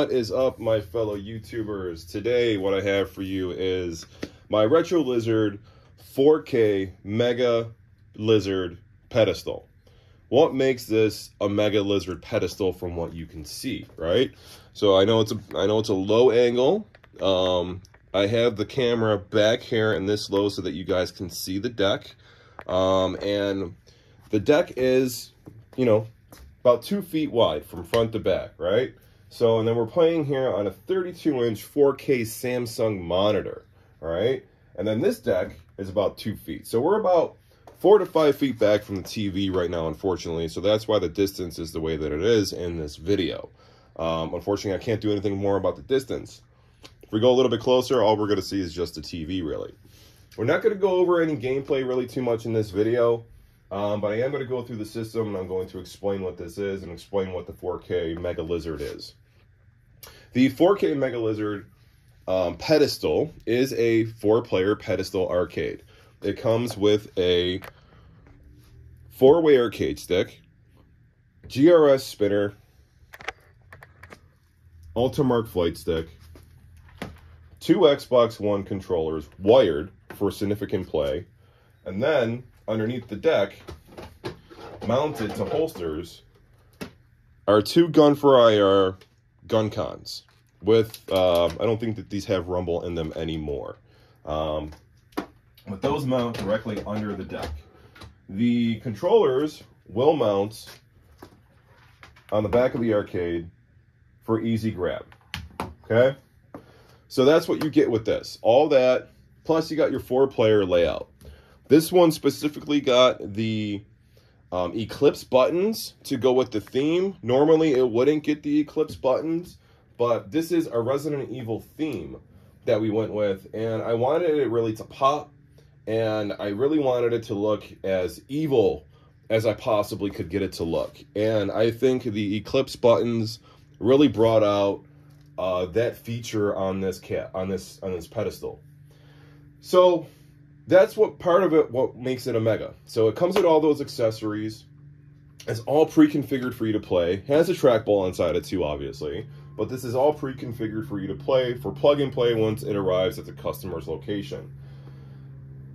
What is up, my fellow YouTubers? Today, what I have for you is my Retro Lizard 4K Mega Lizard pedestal. What makes this a Mega Lizard pedestal from what you can see, right? So I know it's a I know it's a low angle. Um, I have the camera back here and this low so that you guys can see the deck. Um, and the deck is, you know, about two feet wide from front to back, right? So, and then we're playing here on a 32 inch 4K Samsung monitor, all right? And then this deck is about two feet. So we're about four to five feet back from the TV right now, unfortunately. So that's why the distance is the way that it is in this video. Um, unfortunately, I can't do anything more about the distance. If we go a little bit closer, all we're going to see is just the TV, really. We're not going to go over any gameplay really too much in this video. Um, but I am going to go through the system and I'm going to explain what this is and explain what the 4K Mega Lizard is. The 4K Mega Lizard um, pedestal is a four-player pedestal arcade. It comes with a four-way arcade stick, GRS spinner, Ultimarc flight stick, two Xbox One controllers wired for significant play, and then underneath the deck, mounted to holsters, are two Gun4IR gun cons. With, um, I don't think that these have rumble in them anymore. Um, but those mount directly under the deck. The controllers will mount on the back of the arcade for easy grab. Okay? So that's what you get with this. All that, plus you got your four player layout. This one specifically got the um, Eclipse buttons to go with the theme. Normally it wouldn't get the Eclipse buttons, but this is a Resident Evil theme that we went with, and I wanted it really to pop, and I really wanted it to look as evil as I possibly could get it to look. And I think the Eclipse buttons really brought out uh, that feature on this cat on this on this pedestal. So that's what part of it what makes it a mega. So it comes with all those accessories. It's all pre-configured for you to play. Has a trackball inside it too obviously. But this is all pre-configured for you to play for plug and play once it arrives at the customer's location.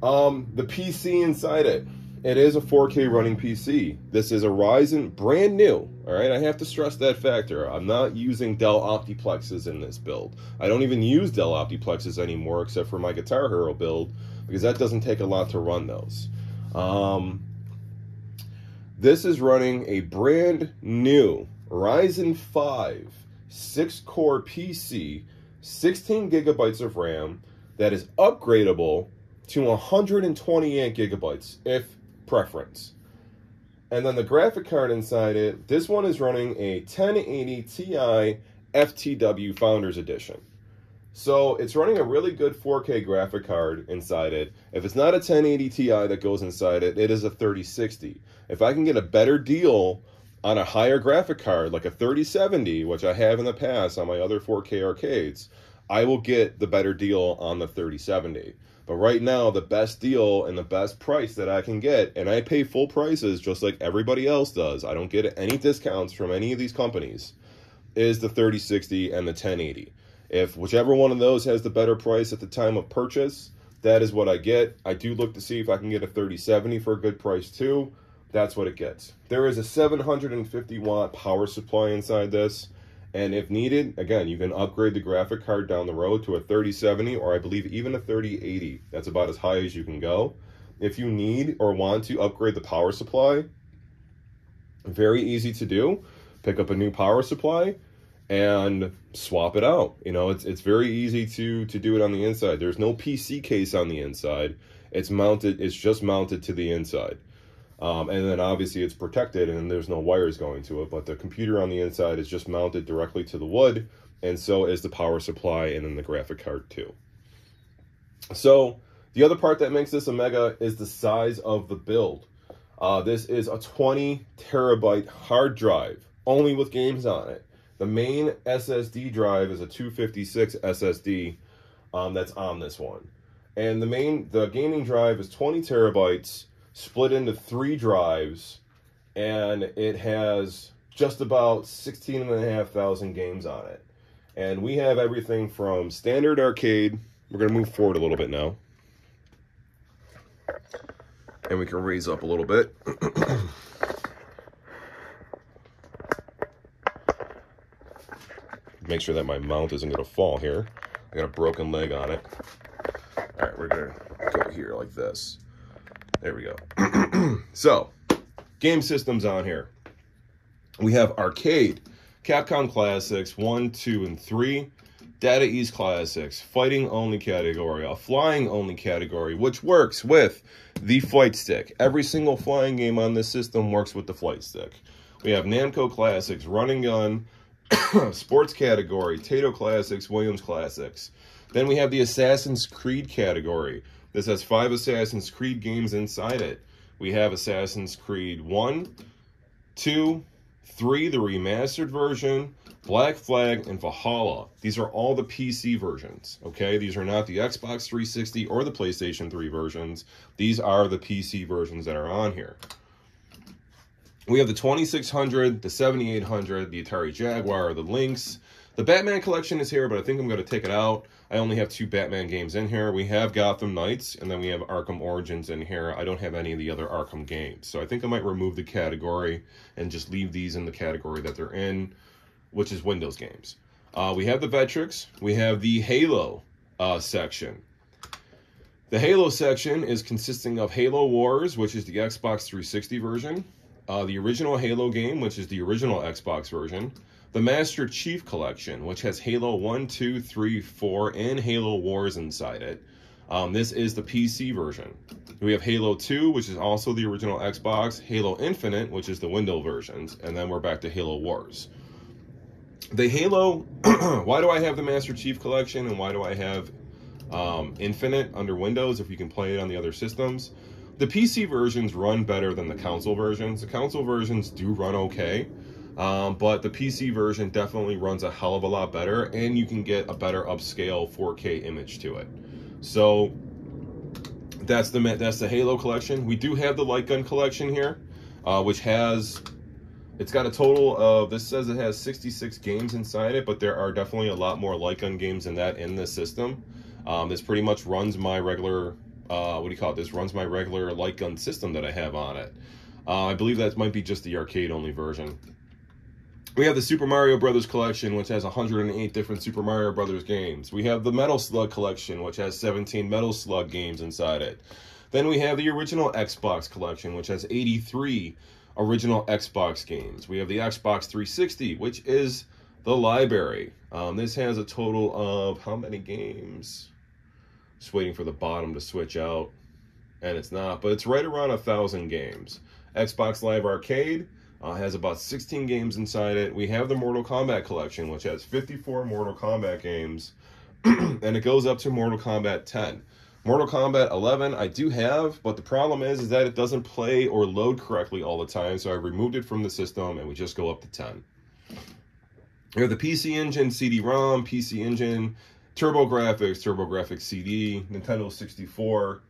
Um the pc inside it. It is a 4k running pc this is a ryzen brand new. All right? I have to stress that factor. I'm not using dell optiplexes in this build. I don't even use dell optiplexes anymore except for my guitar hero build because that doesn't take a lot to run those. Um, this is running a brand new Ryzen 5 6 core PC, 16 gigabytes of RAM that is upgradable to 128 gigabytes if preference. And then the graphic card inside it, this one is running a 1080 Ti FTW Founders Edition. So it's running a really good 4K graphic card inside it. If it's not a 1080 Ti that goes inside it, it is a 3060. If I can get a better deal on a higher graphic card, like a 3070, which I have in the past on my other 4K arcades, I will get the better deal on the 3070. But right now, the best deal and the best price that I can get, and I pay full prices just like everybody else does, I don't get any discounts from any of these companies, is the 3060 and the 1080. If whichever one of those has the better price at the time of purchase, that is what I get. I do look to see if I can get a 3070 for a good price too. That's what it gets. There is a 750 watt power supply inside this. And if needed, again, you can upgrade the graphic card down the road to a 3070 or I believe even a 3080. That's about as high as you can go. If you need or want to upgrade the power supply, very easy to do. Pick up a new power supply, and swap it out. You know, it's it's very easy to to do it on the inside. There's no PC case on the inside. It's mounted. It's just mounted to the inside. Um, and then obviously it's protected and there's no wires going to it, but the computer on the inside is just mounted directly to the wood, and so is the power supply and then the graphic card too. So the other part that makes this a mega is the size of the build. Uh, this is a 20 terabyte hard drive, only with games on it. The main SSD drive is a 256 SSD um, that's on this one. And the main, the gaming drive is 20 terabytes split into three drives and it has just about 16 and a half thousand games on it. And we have everything from standard arcade. We're going to move forward a little bit now. And we can raise up a little bit. Make sure that my mount isn't going to fall here. I got a broken leg on it. All right, we're going to go here like this. There we go. so, game systems on here. We have arcade, Capcom Classics 1, 2, and 3, Data East Classics, fighting only category, a flying only category, which works with the flight stick. Every single flying game on this system works with the flight stick. We have Namco Classics, Running Gun, sports category, Taito Classics, Williams Classics. Then we have the Assassin's Creed category. This has five Assassin's Creed games inside it. We have Assassin's Creed 1, 2, 3, the remastered version, Black Flag, and Valhalla. These are all the PC versions, okay? These are not the Xbox 360 or the PlayStation 3 versions. These are the PC versions that are on here. We have the 2600, the 7800, the Atari Jaguar, the Lynx. The Batman collection is here, but I think I'm going to take it out. I only have two Batman games in here. We have Gotham Knights, and then we have Arkham Origins in here. I don't have any of the other Arkham games. So I think I might remove the category and just leave these in the category that they're in, which is Windows games. Uh, we have the Vectrex. We have the Halo uh, section. The Halo section is consisting of Halo Wars, which is the Xbox 360 version uh, the original Halo game, which is the original Xbox version, the Master Chief Collection, which has Halo 1, 2, 3, 4, and Halo Wars inside it. Um, this is the PC version. We have Halo 2, which is also the original Xbox, Halo Infinite, which is the Windows versions, and then we're back to Halo Wars. The Halo, why do I have the Master Chief Collection and why do I have um, Infinite under Windows if you can play it on the other systems? The PC versions run better than the console versions. The console versions do run okay, um, but the PC version definitely runs a hell of a lot better, and you can get a better upscale 4K image to it. So that's the that's the Halo collection. We do have the light gun collection here, uh, which has it's got a total of this says it has 66 games inside it, but there are definitely a lot more light gun games than that in the system. Um, this pretty much runs my regular uh, what do you call it? This runs my regular light gun system that I have on it. Uh, I believe that might be just the arcade only version. We have the Super Mario Brothers collection, which has 108 different Super Mario Brothers games. We have the Metal Slug collection, which has 17 Metal Slug games inside it. Then we have the original Xbox collection, which has 83 original Xbox games. We have the Xbox 360, which is the library. Um, this has a total of how many games? Just waiting for the bottom to switch out, and it's not, but it's right around a thousand games. Xbox Live Arcade uh, has about 16 games inside it. We have the Mortal Kombat collection, which has 54 Mortal Kombat games, and it goes up to Mortal Kombat 10. Mortal Kombat 11 I do have, but the problem is, is that it doesn't play or load correctly all the time, so I removed it from the system and we just go up to 10. We have the PC Engine, CD-ROM, PC Engine, TurboGrafx, TurboGrafx CD, Nintendo 64,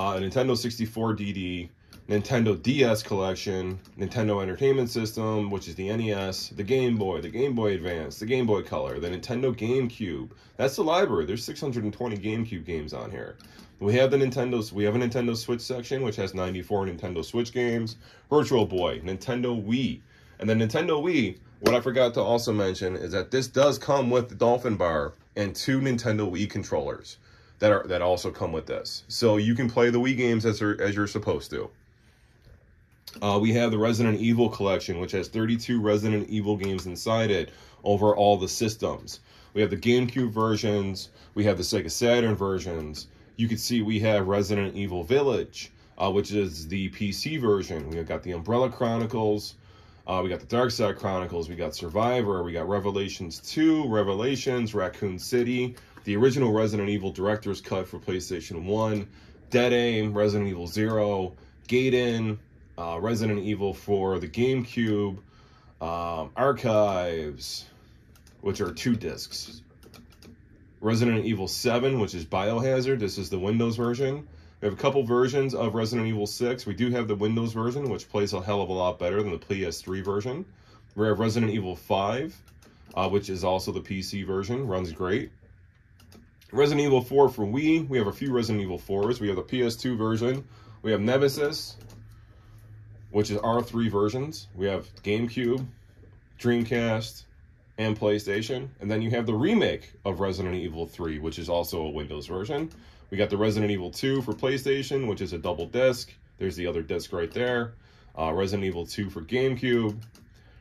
uh, Nintendo 64 DD, Nintendo DS collection, Nintendo Entertainment System, which is the NES, the Game Boy, the Game Boy Advance, the Game Boy Color, the Nintendo GameCube. That's the library. There's 620 GameCube games on here. We have the Nintendo. We have a Nintendo Switch section, which has 94 Nintendo Switch games. Virtual Boy, Nintendo Wii, and the Nintendo Wii. What I forgot to also mention is that this does come with the Dolphin Bar and two Nintendo Wii controllers that are that also come with this. So you can play the Wii games as, as you're supposed to. Uh, we have the Resident Evil collection, which has 32 Resident Evil games inside it over all the systems. We have the GameCube versions. We have the Sega Saturn versions. You can see we have Resident Evil Village, uh, which is the PC version. We have got the Umbrella Chronicles. Uh, we got the Dark Side Chronicles, we got Survivor, we got Revelations 2, Revelations, Raccoon City, the original Resident Evil Director's Cut for PlayStation 1, Dead Aim, Resident Evil 0, Gaiden, uh, Resident Evil for the GameCube, um, Archives, which are two discs. Resident Evil 7, which is Biohazard. This is the Windows version. We have a couple versions of Resident Evil 6. We do have the Windows version, which plays a hell of a lot better than the PS3 version. We have Resident Evil 5. uh, which is also the PC version. Runs great. Resident Evil 4 for Wii. We have a few Resident Evil 4s. We have the PS2 version. We have Nemesis, which is our three versions. We have GameCube, Dreamcast, and PlayStation. And then you have the remake of Resident Evil 3, which is also a Windows version. We got the Resident Evil 2 for PlayStation, which is a double disc. There's the other disc right there. Uh, Resident Evil 2 for GameCube.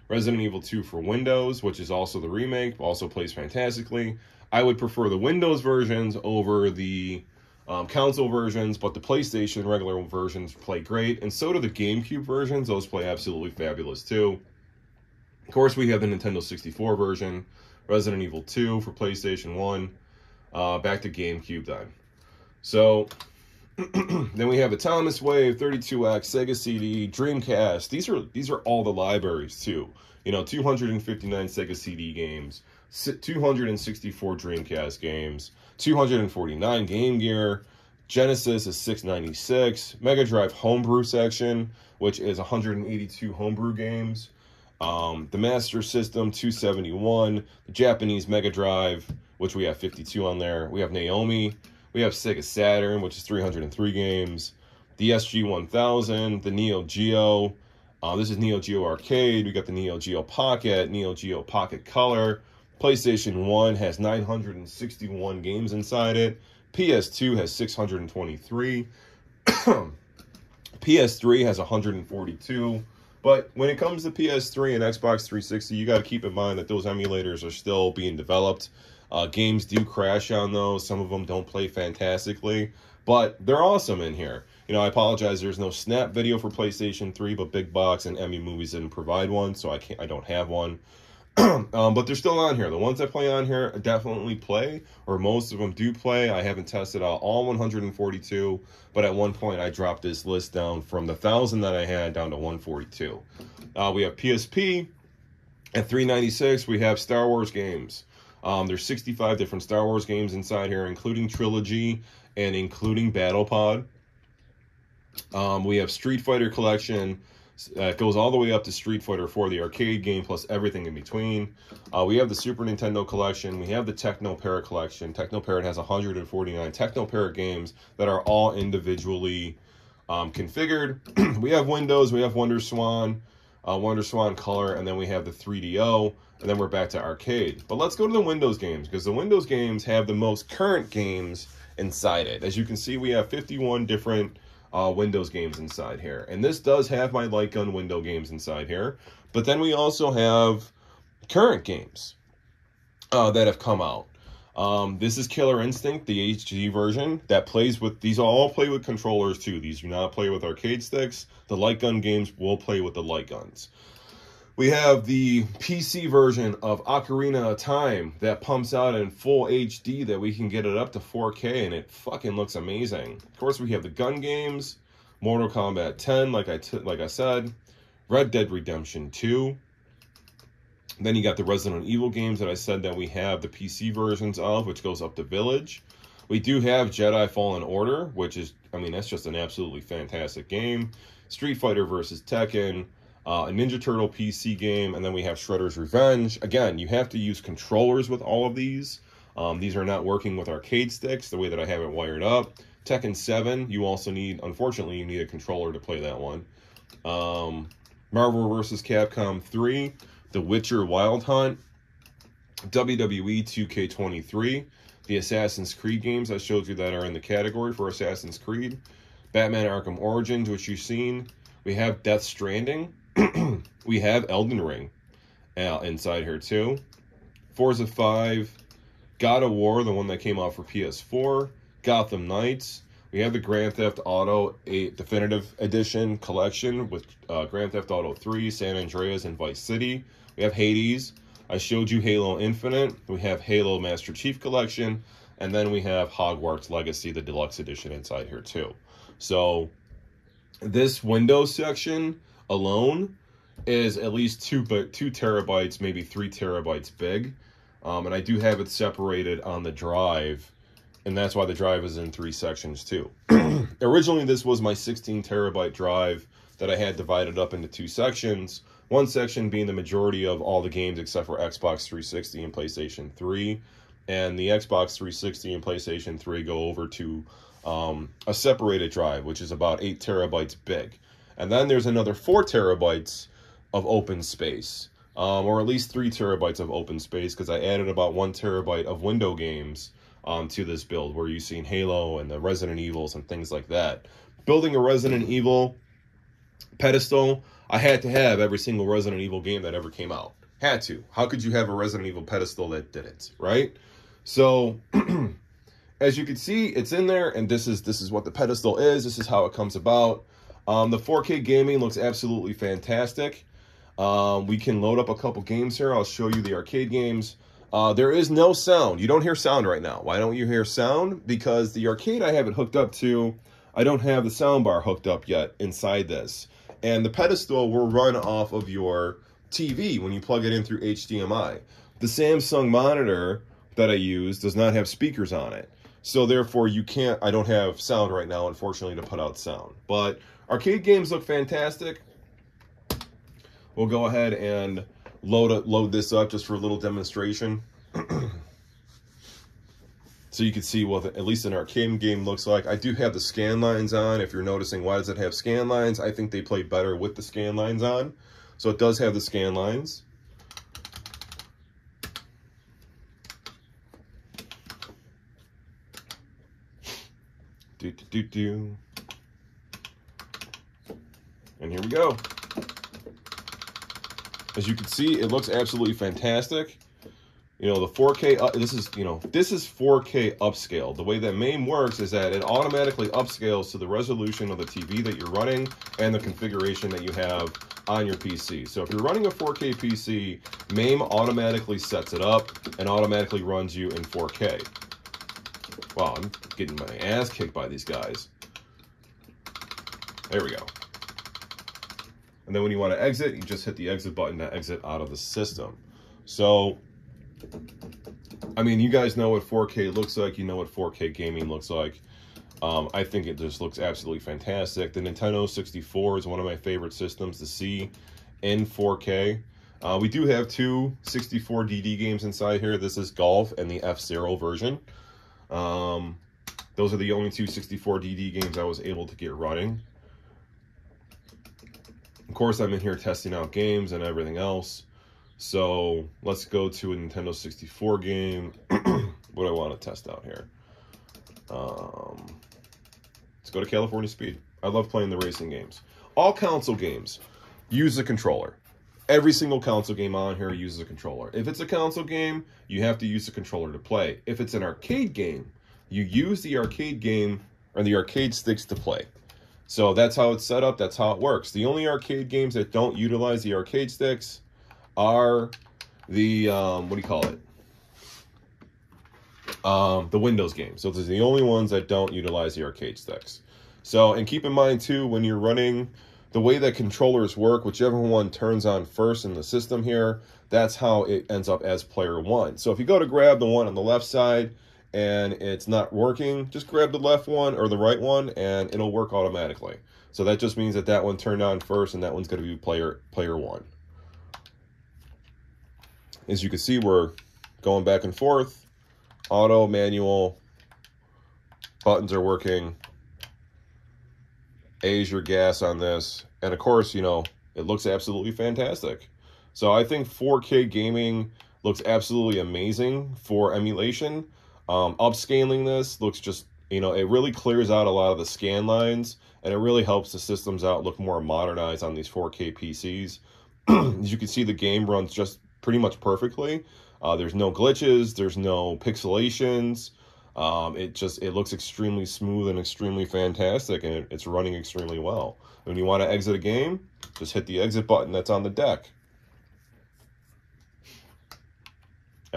Resident Evil 2 for Windows, which is also the remake, also plays fantastically. I would prefer the Windows versions over the um, console versions, but the PlayStation regular versions play great, and so do the GameCube versions. Those play absolutely fabulous too. Of course, we have the Nintendo 64 version, Resident Evil 2 for PlayStation 1, uh, back to GameCube then. So, then we have the Atomiswave, 32X, Sega CD, Dreamcast. These are these are all the libraries too. You know, 259 Sega CD games, 264 Dreamcast games, 249 Game Gear, Genesis is 696, Mega Drive Homebrew section, which is 182 homebrew games, um, the Master System 271, the Japanese Mega Drive, which we have 52 on there. We have Naomi, we have Sega Saturn, which is 303 games, the SG 1000, the Neo Geo. Uh, this is Neo Geo Arcade. We got the Neo Geo Pocket, Neo Geo Pocket Color, PlayStation 1 has 961 games inside it. PS2 has 623. PS3 has 142. But when it comes to PS3 and Xbox 360, you got to keep in mind that those emulators are still being developed. Uh, games do crash on those. Some of them don't play fantastically, but they're awesome in here. You know, I apologize. There's no snap video for PlayStation 3, but Big Box and EmuMovies didn't provide one, so I can't. I don't have one. um, but they're still on here. The ones that play on here definitely play, or most of them do play. I haven't tested out all 142, but at one point I dropped this list down from the 1,000 that I had down to 142. Uh, we have PSP. At 396, we have Star Wars games. Um, there's 65 different Star Wars games inside here, including Trilogy and including Battle Pod. Um, we have Street Fighter Collection, uh, it goes all the way up to Street Fighter 4, the arcade game, plus everything in between. Uh, we have the Super Nintendo collection. We have the TeknoParrot collection. TeknoParrot has 149 TeknoParrot games that are all individually um, configured. we have Windows. We have Wonder Swan, uh, Wonder Swan Color, and then we have the 3DO, and then we're back to arcade. But let's go to the Windows games, because the Windows games have the most current games inside it. As you can see, we have 51 different uh, Windows games inside here. And this does have my light gun window games inside here. But then we also have current games uh, that have come out. Um, this is Killer Instinct, the HD version that plays with, these all play with controllers too. These do not play with arcade sticks. The light gun games will play with the light guns. We have the PC version of Ocarina of Time that pumps out in full HD that we can get it up to 4K and it fucking looks amazing. Of course, we have the gun games, Mortal Kombat 10, like I like I said, Red Dead Redemption 2. Then you got the Resident Evil games that I said that we have the PC versions of, which goes up to Village. We do have Jedi Fallen Order, which is, I mean, that's just an absolutely fantastic game. Street Fighter versus Tekken, uh, a Ninja Turtle PC game, and then we have Shredder's Revenge. Again, you have to use controllers with all of these. Um, these are not working with arcade sticks the way that I have it wired up. Tekken 7, you also need, unfortunately, you need a controller to play that one. Um, Marvel vs. Capcom 3, The Witcher Wild Hunt, WWE 2K23, the Assassin's Creed games I showed you that are in the category for Assassin's Creed, Batman Arkham Origins, which you've seen. We have Death Stranding, we have Elden Ring uh, inside here too. Forza 5, God of War, the one that came out for PS4, Gotham Knights. We have the Grand Theft Auto 8 Definitive Edition collection with uh, Grand Theft Auto 3, San Andreas, and Vice City. We have Hades. I showed you Halo Infinite. We have Halo Master Chief Collection. And then we have Hogwarts Legacy, the deluxe edition inside here too. So this window section alone is at least two but two terabytes, maybe three terabytes big. Um, and I do have it separated on the drive, and that's why the drive is in three sections too. Originally, this was my 16 terabyte drive that I had divided up into two sections, One section being the majority of all the games except for Xbox 360 and PlayStation 3. And the Xbox 360 and PlayStation 3 go over to um, a separated drive, which is about 8 terabytes big. And then there's another 4 terabytes of open space, um, or at least 3 terabytes of open space, because I added about 1 terabyte of window games um, to this build, where you've seen Halo and the Resident Evils and things like that. Building a Resident Evil pedestal, I had to have every single Resident Evil game that ever came out. Had to. How could you have a Resident Evil pedestal that didn't, right? So, as you can see, it's in there, and this is this is what the pedestal is. This is how it comes about. Um, the 4K gaming looks absolutely fantastic. Um, we can load up a couple games here. I'll show you the arcade games. Uh, there is no sound. You don't hear sound right now. Why don't you hear sound? Because the arcade I have it hooked up to, I don't have the sound bar hooked up yet inside this. And the pedestal will run off of your TV when you plug it in through HDMI. The Samsung monitor that I use does not have speakers on it. So therefore you can't, I don't have sound right now, unfortunately, to put out sound. But arcade games look fantastic. We'll go ahead and load, load this up just for a little demonstration. so you can see what at least an arcade game looks like. I do have the scan lines on. If you're noticing, why does it have scan lines? I think they play better with the scan lines on. So it does have the scan lines. Do, do, do, do. And here we go. As you can see, it looks absolutely fantastic. You know, the 4K, uh, this is, you know, this is 4K upscale. The way that MAME works is that it automatically upscales to the resolution of the TV that you're running and the configuration that you have on your PC. So if you're running a 4K PC, MAME automatically sets it up and automatically runs you in 4K. Wow, I'm getting my ass kicked by these guys. There we go. And then when you want to exit, you just hit the exit button to exit out of the system. So, I mean, you guys know what 4K looks like. You know what 4K gaming looks like. Um, I think it just looks absolutely fantastic. The Nintendo 64 is one of my favorite systems to see in 4K. Uh, we do have two 64 DD games inside here. This is Golf and the F-Zero version. Um, those are the only two 64 DD games I was able to get running. Of course, I'm in here testing out games and everything else. So let's go to a Nintendo 64 game. what do I want to test out here? Um, let's go to California Speed. I love playing the racing games. All console games use the controller. Every single console game on here uses a controller. If it's a console game, you have to use the controller to play. If it's an arcade game, you use the arcade game or the arcade sticks to play. So that's how it's set up. That's how it works. The only arcade games that don't utilize the arcade sticks are the, um, what do you call it? Um, the Windows games. So those are the only ones that don't utilize the arcade sticks. So, and keep in mind too, when you're running the way that controllers work, whichever one turns on first in the system here, that's how it ends up as player one. So if you go to grab the one on the left side and it's not working, just grab the left one or the right one and it'll work automatically. So that just means that that one turned on first and that one's going to be player player one. As you can see, we're going back and forth. Auto, manual, buttons are working. A is your gas on this. And of course, you know, it looks absolutely fantastic. So I think 4K gaming looks absolutely amazing for emulation. Um, upscaling this looks just, you know, it really clears out a lot of the scan lines and it really helps the systems out look more modernized on these 4K PCs. As you can see, the game runs just pretty much perfectly. Uh, there's no glitches, there's no pixelations. Um, it just it looks extremely smooth and extremely fantastic, and it, it's running extremely well. When you want to exit a game, just hit the exit button that's on the deck.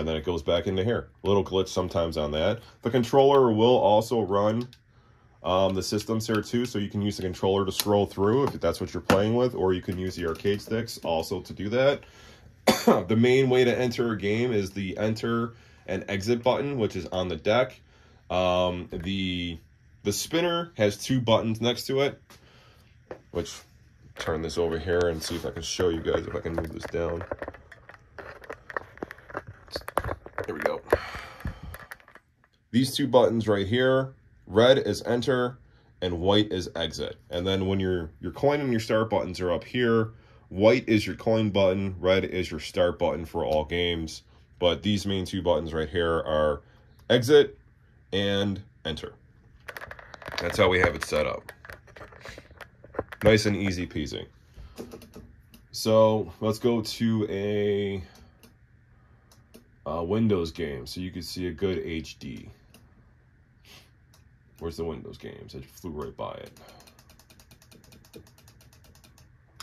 And then it goes back into here. Little glitch sometimes on that. The controller will also run um, the systems here too, so you can use the controller to scroll through if that's what you're playing with, or you can use the arcade sticks also to do that. the main way to enter a game is the enter and exit button, which is on the deck. Um, the the spinner has two buttons next to it, which turn this over here and see if I can show you guys if I can move this down. There we go. These two buttons right here, red is enter and white is exit. And then when your, your coin and your start buttons are up here, white is your coin button, red is your start button for all games. But these main two buttons right here are exit and enter. That's how we have it set up. Nice and easy peasy. So let's go to a, a Windows game so you can see a good HD. Where's the Windows games? I just flew right by it.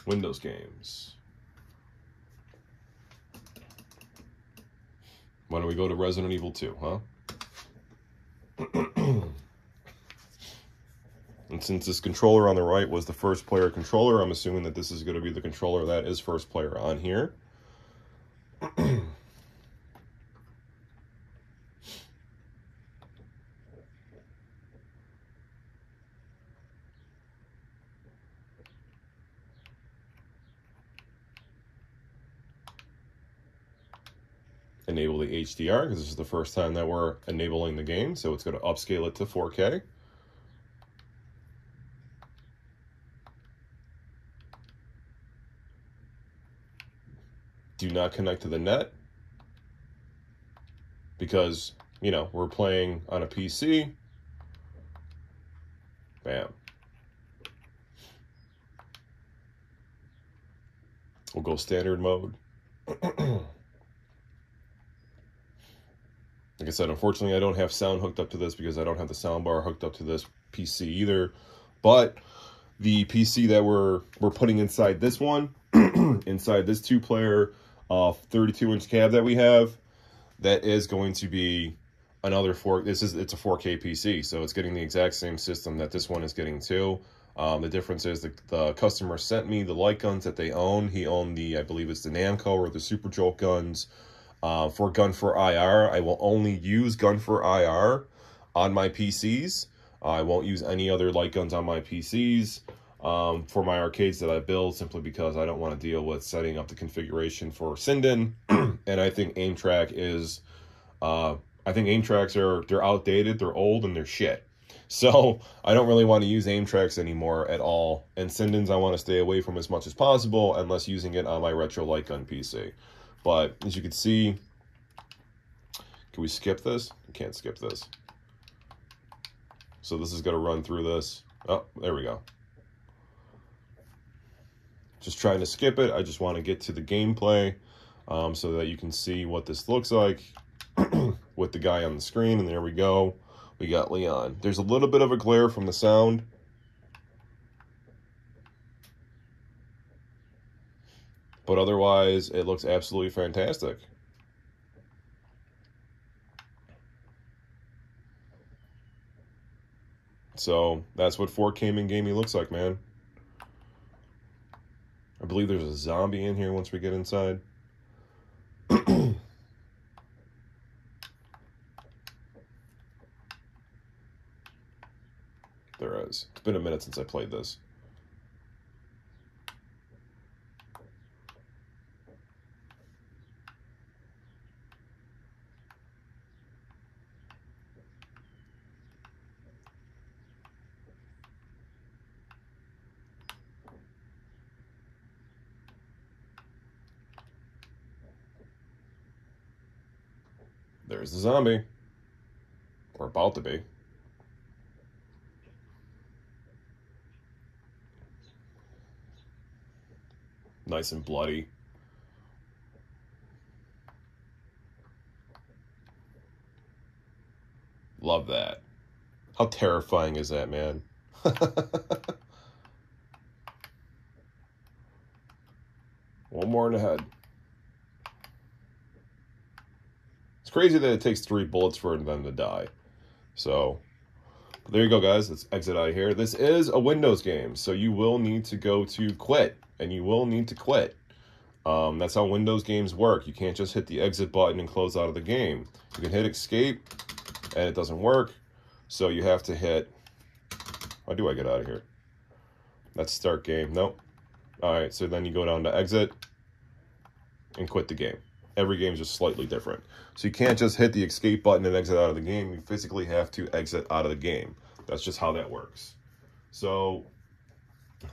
Windows games. Why don't we go to Resident Evil 2, huh? and since this controller on the right was the first player controller, I'm assuming that this is going to be the controller that is first player on here. enable the HDR because this is the first time that we're enabling the game. So it's going to upscale it to 4K. Do not connect to the net because, you know, we're playing on a PC. Bam. We'll go standard mode. Like I said, unfortunately, I don't have sound hooked up to this because I don't have the sound bar hooked up to this PC either. But the PC that we're we're putting inside this one, inside this two-player uh, 32-inch cab that we have, that is going to be another four. This is it's a 4K PC, so it's getting the exact same system that this one is getting too. Um, the difference is the, the customer sent me the light guns that they own. He owned the, I believe it's the Namco or the Super Jolt guns. Uh, for Gun4IR, I will only use Gun4IR on my PCs. I won't use any other light guns on my PCs um, for my arcades that I build simply because I don't want to deal with setting up the configuration for Sinden. and I think AimTrak is, uh, I think AimTraks are, they're outdated, they're old, and they're shit. So I don't really want to use AimTraks anymore at all. And Sindens I want to stay away from as much as possible unless using it on my retro light gun PC. But as you can see, can we skip this? We can't skip this. So this is going to run through this. Oh, there we go. Just trying to skip it. I just want to get to the gameplay um, so that you can see what this looks like with the guy on the screen. And there we go. We got Leon. There's a little bit of a glare from the sound. But otherwise, it looks absolutely fantastic. So that's what 4K Min Gaming looks like, man. I believe there's a zombie in here once we get inside. there is. It's been a minute since I played this. There's the zombie. Or about to be. Nice and bloody. Love that. How terrifying is that, man? One more in the head. It's crazy that it takes three bullets for them to die. So, there you go, guys. Let's exit out of here. This is a Windows game, so you will need to go to quit, and you will need to quit. Um, that's how Windows games work. You can't just hit the exit button and close out of the game. You can hit escape, and it doesn't work, so you have to hit... How do I get out of here? That's start game. Nope. All right, so then you go down to exit and quit the game. Every game is just slightly different. So you can't just hit the escape button and exit out of the game. You physically have to exit out of the game. That's just how that works. So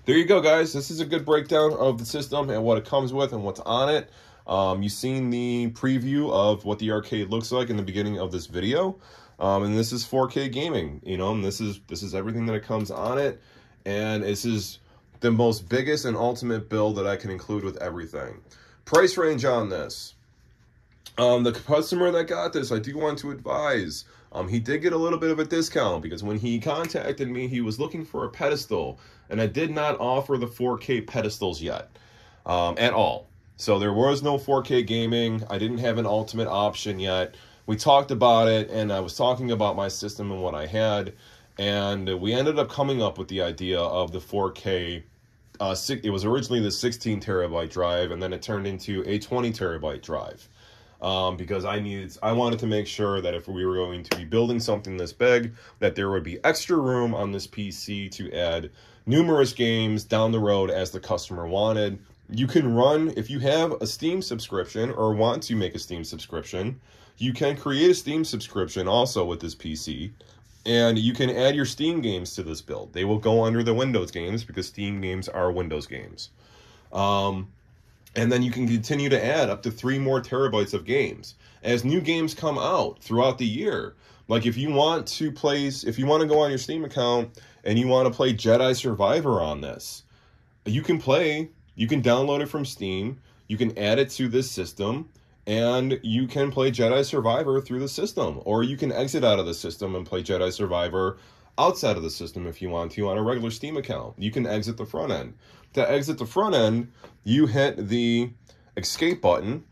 there you go, guys. This is a good breakdown of the system and what it comes with and what's on it. Um, you've seen the preview of what the arcade looks like in the beginning of this video. Um, and this is 4K gaming, you know, and this is this is everything that it comes on it. And this is the most biggest and ultimate build that I can include with everything. Price range on this. Um, the customer that got this, I do want to advise, um, he did get a little bit of a discount because when he contacted me, he was looking for a pedestal, and I did not offer the 4K pedestals yet um, at all. So there was no 4K gaming. I didn't have an ultimate option yet. We talked about it, and I was talking about my system and what I had, and we ended up coming up with the idea of the 4K. Uh, it was originally the 16 terabyte drive, and then it turned into a 20 terabyte drive. Um, because I needed, I wanted to make sure that if we were going to be building something this big, that there would be extra room on this PC to add numerous games down the road as the customer wanted, you can run, if you have a Steam subscription or want to make a Steam subscription, you can create a Steam subscription also with this PC. And you can add your Steam games to this build. They will go under the Windows games because Steam games are Windows games. Um, and then you can continue to add up to three more terabytes of games. As new games come out throughout the year, like if you want to place, if you want to go on your Steam account and you want to play Jedi Survivor on this, you can play you can download it from Steam, you can add it to this system, and you can play Jedi Survivor through the system. Or you can exit out of the system and play Jedi Survivor outside of the system if you want to on a regular Steam account. You can exit the front end. To exit the front end, you hit the escape button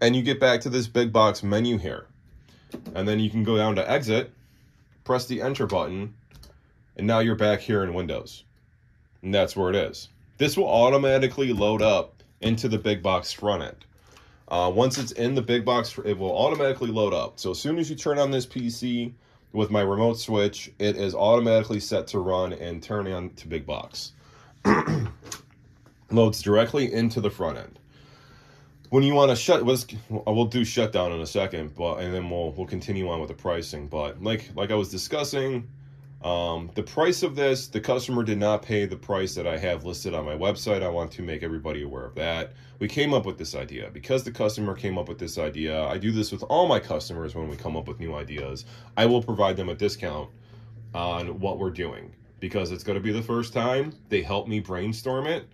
and you get back to this big box menu here. And then you can go down to exit, press the enter button, and now you're back here in Windows. And that's where it is. This will automatically load up into the big box front end. Uh, once it's in the big box, it will automatically load up. So as soon as you turn on this PC with my remote switch, it is automatically set to run and turn on to big box. Loads directly into the front end. When you want to shut, we'll do shutdown in a second, but and then we'll we'll continue on with the pricing. But like like I was discussing, um, the price of this, the customer did not pay the price that I have listed on my website. I want to make everybody aware of that. We came up with this idea because the customer came up with this idea. I do this with all my customers when we come up with new ideas. I will provide them a discount on what we're doing because it's going to be the first time they help me brainstorm it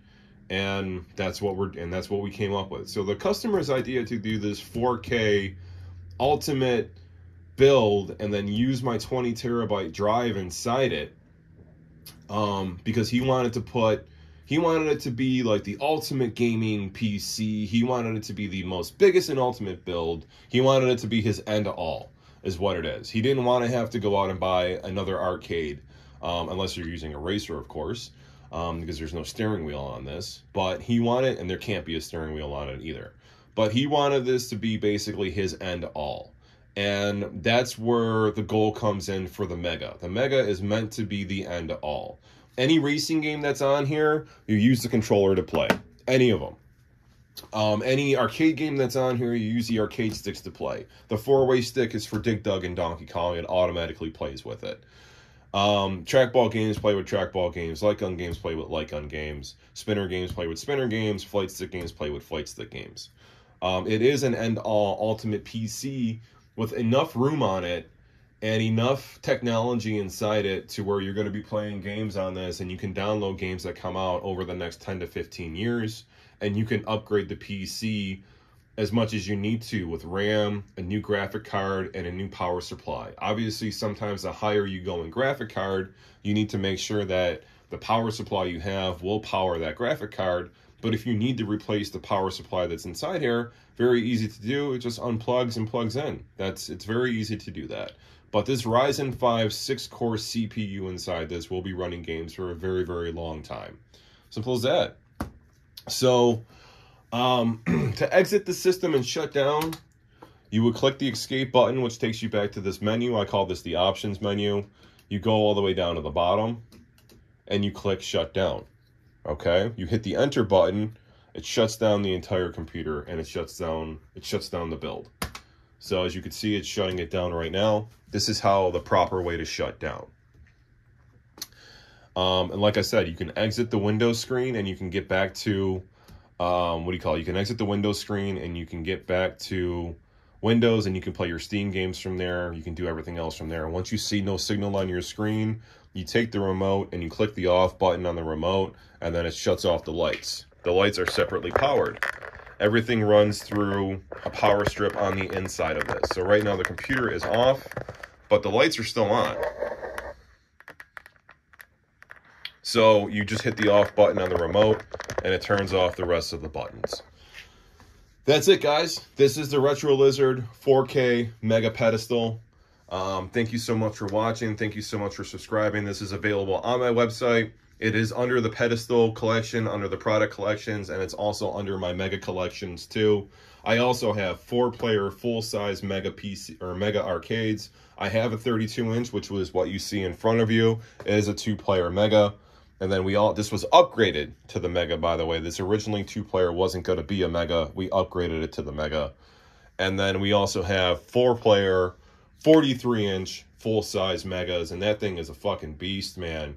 and that's what we're and that's what we came up with. So the customer's idea to do this 4K ultimate build and then use my 20 terabyte drive inside it um, because he wanted to put he wanted it to be like the ultimate gaming PC. He wanted it to be the most biggest and ultimate build. He wanted it to be his end all, is what it is. He didn't want to have to go out and buy another arcade, um, unless you're using a racer, of course, um, because there's no steering wheel on this. But he wanted, and there can't be a steering wheel on it either. But he wanted this to be basically his end all. And that's where the goal comes in for the Mega. The Mega is meant to be the end all. Any racing game that's on here, you use the controller to play. Any of them. Um, any arcade game that's on here, you use the arcade sticks to play. The four-way stick is for Dig Dug and Donkey Kong. It automatically plays with it. Um, trackball games play with trackball games. Light gun games play with light gun games. Spinner games play with spinner games. Flight stick games play with flight stick games. Um, it is an end-all ultimate PC with enough room on it and enough technology inside it to where you're going to be playing games on this and you can download games that come out over the next 10 to 15 years and you can upgrade the PC as much as you need to with RAM, a new graphic card, and a new power supply. Obviously, sometimes the higher you go in graphic card, you need to make sure that the power supply you have will power that graphic card but if you need to replace the power supply that's inside here, very easy to do. It just unplugs and plugs in. That's It's very easy to do that. But this Ryzen 5 6-core CPU inside this will be running games for a very, very long time. Simple as that. So, um, to exit the system and shut down, you would click the escape button, which takes you back to this menu. I call this the options menu. You go all the way down to the bottom, and you click shut down. Okay, you hit the enter button, it shuts down the entire computer and it shuts down it shuts down the build. So as you can see, it's shutting it down right now. This is how the proper way to shut down. Um, and like I said, you can exit the Windows screen and you can get back to, um, what do you call it? You can exit the Windows screen and you can get back to Windows and you can play your Steam games from there. You can do everything else from there. And once you see no signal on your screen, you take the remote and you click the off button on the remote and then it shuts off the lights. The lights are separately powered. Everything runs through a power strip on the inside of this. So right now the computer is off, but the lights are still on. So you just hit the off button on the remote and it turns off the rest of the buttons. That's it, guys. This is the Retro Lizard 4K Mega Pedestal. Um, thank you so much for watching. Thank you so much for subscribing. This is available on my website. It is under the pedestal collection, under the product collections, and it's also under my mega collections too. I also have four player full size mega PC or mega arcades. I have a 32 inch, which was what you see in front of you. It is a two player mega. And then we all, this was upgraded to the Mega, by the way. This originally two-player wasn't going to be a Mega. We upgraded it to the Mega. And then we also have four-player, 43-inch, full-size Megas. And that thing is a fucking beast, man.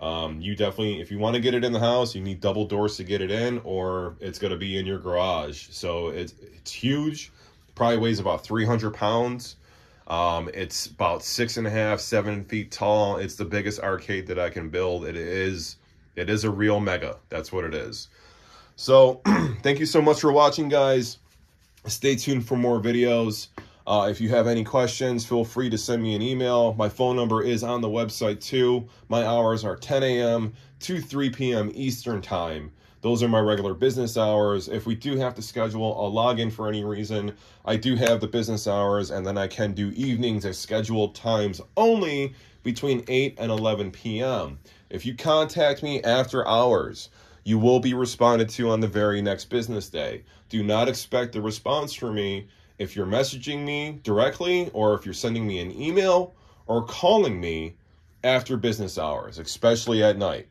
Um, you definitely, if you want to get it in the house, you need double doors to get it in, or it's going to be in your garage. So it's, it's huge. Probably weighs about 300 pounds. Um, it's about six and a half, seven feet tall. It's the biggest arcade that I can build. It is, it is a real mega. That's what it is. So thank you so much for watching, guys. Stay tuned for more videos. Uh, if you have any questions, feel free to send me an email. My phone number is on the website too. My hours are 10 a.m. to 3 p.m. Eastern Time. Those are my regular business hours. If we do have to schedule a login for any reason, I do have the business hours and then I can do evenings at scheduled times only between 8 and 11 p.m. If you contact me after hours, you will be responded to on the very next business day. Do not expect a response from me if you're messaging me directly or if you're sending me an email or calling me after business hours, especially at night.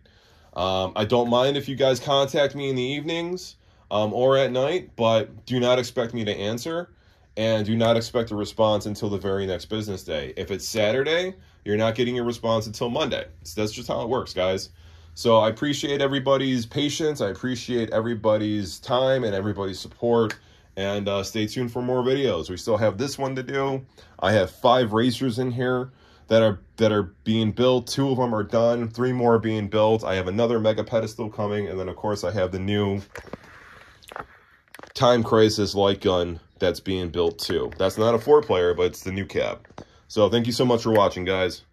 Um, I don't mind if you guys contact me in the evenings um, or at night, but do not expect me to answer and do not expect a response until the very next business day. If it's Saturday, you're not getting a response until Monday. So that's just how it works, guys. So I appreciate everybody's patience. I appreciate everybody's time and everybody's support. And uh, stay tuned for more videos. We still have this one to do. I have five racers in here that are that are being built. Two of them are done. Three more are being built. I have another mega pedestal coming, and then of course I have the new Time Crisis light gun that's being built too. That's not a four player, but it's the new cab. So thank you so much for watching, guys.